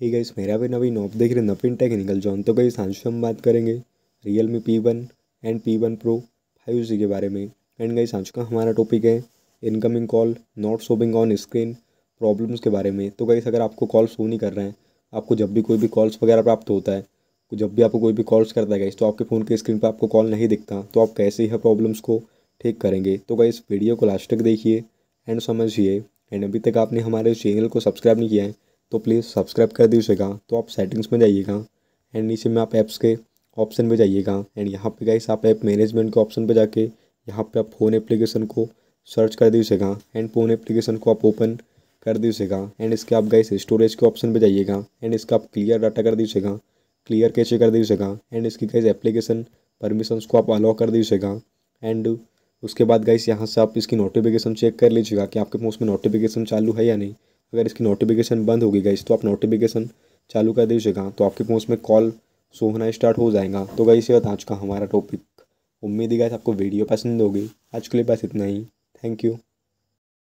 ही guys मेरा भी नवीन आप देख रहे नवीन टेक्निकल जॉन तो गई आज हम बात करेंगे Realme P one and P one pro five G के बारे में। एंड गई आज का हमारा टॉपिक है incoming call not showing on screen problems के बारे में। तो गई अगर आपको कॉल शो नहीं कर रहे हैं, आपको जब भी कोई भी कॉल्स वगैरह प्राप्त होता है, जब भी आपको कोई भी कॉल्स करता है गाइस तो आपके फ़ोन के स्क्रीन पर आपको कॉल नहीं दिखता तो आप कैसे यह प्रॉब्लम्स को ठीक करेंगे? तो गाइस वीडियो को लास्ट तक देखिए एंड समझिए। एंड अभी तक आपने हमारे चैनल को सब्सक्राइब नहीं किया है तो प्लीज़ सब्सक्राइब कर दीजिएगा तो आप सेटिंग्स में जाइएगा एंड नीचे में आप ऐप्स के ऑप्शन पे जाइएगा एंड यहाँ पे गाइस आप ऐप मैनेजमेंट के ऑप्शन पे जाके यहाँ पे आप फ़ोन एप्लीकेशन को सर्च कर दीजिएगा एंड फ़ोन एप्लीकेशन को आप ओपन कर दीजिएगा एंड इसके आप गाइस स्टोरेज के ऑप्शन पे जाइएगा एंड इसका आप क्लियर डाटा कर दीजिएगा क्लियर कैसे कर दीजिएगा एंड इसकी गाइस एप्लीकेशन परमिशंस को आप अलाउ कर दीजिएगा एंड उसके बाद गाइस यहाँ से आप इसकी नोटिफिकेशन चेक कर लीजिएगा कि आपके फ़ोन में नोटिफिकेशन चालू है या नहीं। अगर इसकी नोटिफिकेशन बंद होगी गई तो आप नोटिफिकेशन चालू कर दीजिएगा तो आपके फ़ोन में कॉल शो होना स्टार्ट हो जाएगा। तो गई से आज का हमारा टॉपिक उम्मीद ही है आपको वीडियो पसंद होगी। आज के लिए बस इतना ही। Thank you